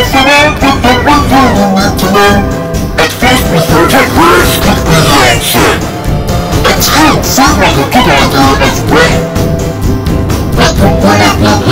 know that the one you need to know. At first we thought that words could be the answer. It still seemed like a good idea as well. But the one of